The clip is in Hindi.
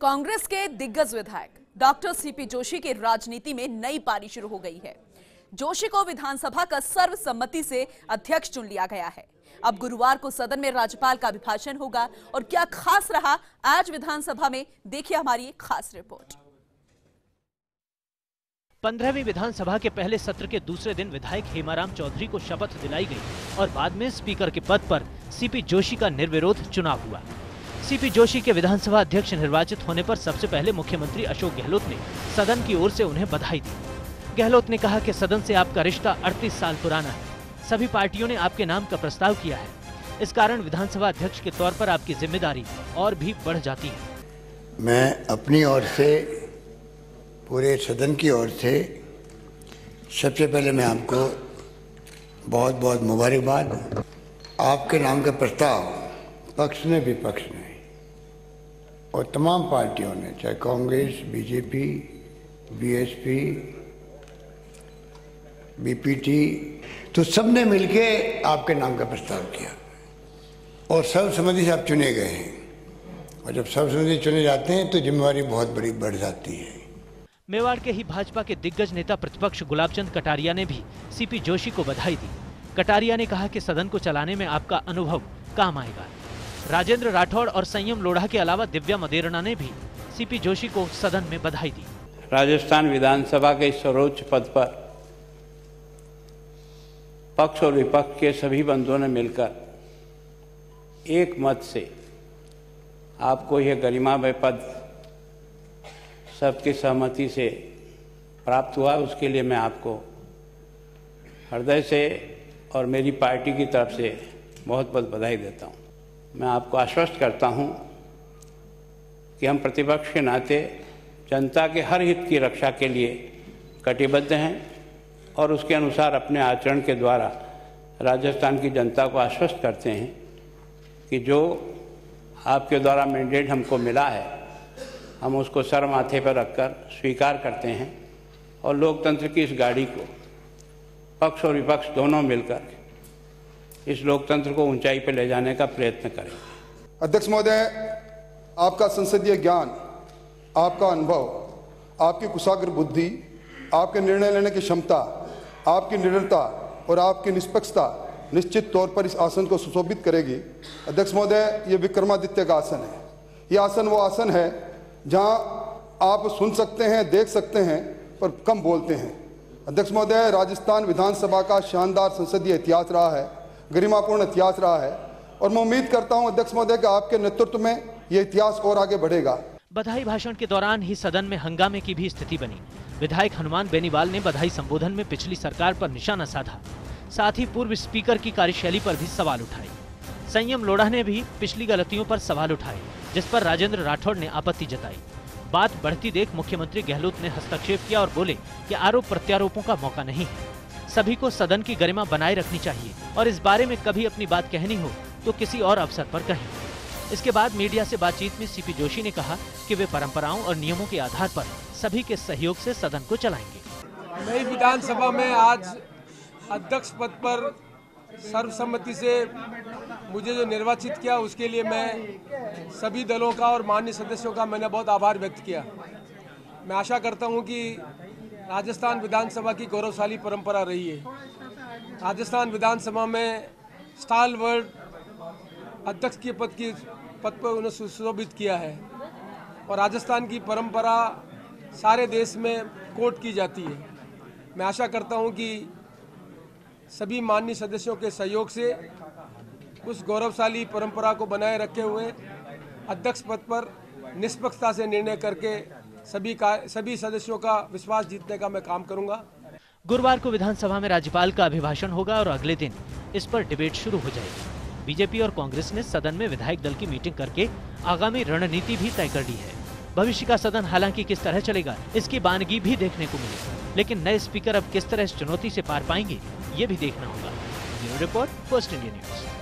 कांग्रेस के दिग्गज विधायक, डॉक्टर सीपी जोशी की राजनीति में नई पारी शुरू हो गई है। जोशी को विधानसभा का सर्वसम्मति से अध्यक्ष चुन लिया गया है। अब गुरुवार को सदन में राज्यपाल का अभिभाषण होगा और क्या खास रहा आज विधानसभा में, देखिए हमारी खास रिपोर्ट। पंद्रहवीं विधानसभा के पहले सत्र के दूसरे दिन विधायक हेमाराम चौधरी को शपथ दिलाई गई और बाद में स्पीकर के पद पर सीपी जोशी का निर्विरोध चुनाव हुआ। सीपी जोशी के विधानसभा अध्यक्ष निर्वाचित होने पर सबसे पहले मुख्यमंत्री अशोक गहलोत ने सदन की ओर से उन्हें बधाई दी। गहलोत ने कहा कि सदन से आपका रिश्ता 38 साल पुराना है। सभी पार्टियों ने आपके नाम का प्रस्ताव किया है। इस कारण विधानसभा अध्यक्ष के तौर पर आपकी ज़िम्मेदारी और भी बढ़ जाती है। मैं अपनी ओर से, पूरे सदन की ओर से, सबसे पहले मैं आपको बहुत बहुत मुबारकबाद। आपके नाम का प्रस्ताव पक्ष ने विपक्ष ने और तमाम पार्टियों ने, चाहे कांग्रेस, बीजेपी, बीएसपी, बीपीटी तो सबने मिलके आपके नाम का प्रस्ताव किया। और सर्वसम्मति से आप चुने गए हैं। और जब सर्वसम्मति चुने जाते हैं तो जिम्मेवारी बहुत बड़ी बढ़ जाती है। मेवाड़ के ही भाजपा के दिग्गज नेता प्रतिपक्ष गुलाबचंद कटारिया ने भी सीपी जोशी को बधाई दी। कटारिया ने कहा कि सदन को चलाने में आपका अनुभव काम आएगा। राजेंद्र राठौड़ और संयम लोढ़ा के अलावा दिव्या मदेरणा ने भी सीपी जोशी को सदन में बधाई दी। राजस्थान विधानसभा के सर्वोच्च पद पर पक्ष और विपक्ष के सभी बंधुओं ने मिलकर एक मत से आपको यह गरिमामय पद सबकी सहमति से प्राप्त हुआ। उसके लिए मैं आपको हृदय से और मेरी पार्टी की तरफ़ से बहुत बहुत बधाई देता हूँ। मैं आपको आश्वस्त करता हूँ कि हम प्रतिपक्ष के नाते जनता के हर हित की रक्षा के लिए कटिबद्ध हैं और उसके अनुसार अपने आचरण के द्वारा राजस्थान की जनता को आश्वस्त करते हैं कि जो आपके द्वारा मैंडेट हमको मिला है, हम उसको सर माथे पर रखकर स्वीकार करते हैं और लोकतंत्र की इस गाड़ी को पक्ष और विपक्ष दोनों मिलकर इस लोकतंत्र को ऊंचाई पर ले जाने का प्रयत्न करें। अध्यक्ष महोदय, आपका संसदीय ज्ञान, आपका अनुभव, आपकी कुशाग्र बुद्धि, आपके निर्णय लेने की क्षमता, आपकी निडरता और आपकी निष्पक्षता निश्चित तौर पर इस आसन को सुशोभित करेगी। अध्यक्ष महोदय, ये विक्रमादित्य का आसन है। ये आसन वो आसन है जहाँ आप सुन सकते हैं, देख सकते हैं पर कम बोलते हैं। अध्यक्ष महोदय, राजस्थान विधानसभा का शानदार संसदीय इतिहास रहा है। गरिमापूर्ण इतिहास रहा है और मैं उम्मीद करता हूँ अध्यक्ष महोदय, कि आपके नेतृत्व में यह इतिहास और आगे बढ़ेगा। बधाई भाषण के दौरान ही सदन में हंगामे की भी स्थिति बनी। विधायक हनुमान बेनीवाल ने बधाई संबोधन में पिछली सरकार पर निशाना साधा। साथ ही पूर्व स्पीकर की कार्यशैली पर भी सवाल उठाए। संयम लोढ़ा ने भी पिछली गलतियों पर सवाल उठाए, जिस पर राजेंद्र राठौड़ ने आपत्ति जताई। बात बढ़ती देख मुख्यमंत्री गहलोत ने हस्तक्षेप किया और बोले कि आरोप प्रत्यारोपों का मौका नहीं है। सभी को सदन की गरिमा बनाए रखनी चाहिए और इस बारे में कभी अपनी बात कहनी हो तो किसी और अवसर पर कहें। इसके बाद मीडिया से बातचीत में सीपी जोशी ने कहा कि वे परंपराओं और नियमों के आधार पर सभी के सहयोग से सदन को चलाएँगे। नई विधानसभा में आज अध्यक्ष पद पर सर्वसम्मति से मुझे जो निर्वाचित किया, उसके लिए मैं सभी दलों का और मान्य सदस्यों का मैंने बहुत आभार व्यक्त किया। मैं आशा करता हूँ कि राजस्थान विधानसभा की गौरवशाली परंपरा रही है। राजस्थान विधानसभा में स्टाल वर्ड अध्यक्ष के पद की पद पर उन्हें सुशोभित किया है और राजस्थान की परंपरा सारे देश में कोट की जाती है। मैं आशा करता हूँ कि सभी माननीय सदस्यों के सहयोग से उस गौरवशाली परंपरा को बनाए रखे हुए अध्यक्ष पद पर निष्पक्षता से निर्णय करके सभी का, सभी सदस्यों का विश्वास जीतने का मैं काम करूँगा। गुरुवार को विधानसभा में राज्यपाल का अभिभाषण होगा और अगले दिन इस पर डिबेट शुरू हो जाएगी। बीजेपी और कांग्रेस ने सदन में विधायक दल की मीटिंग करके आगामी रणनीति भी तय कर ली है। भविष्य का सदन हालाँकि किस तरह चलेगा, इसकी बानगी भी देखने को मिलेगी लेकिन नए स्पीकर अब किस तरह इस चुनौती से पार पाएँगे, ये भी देखना होगा। Bureau report first India news.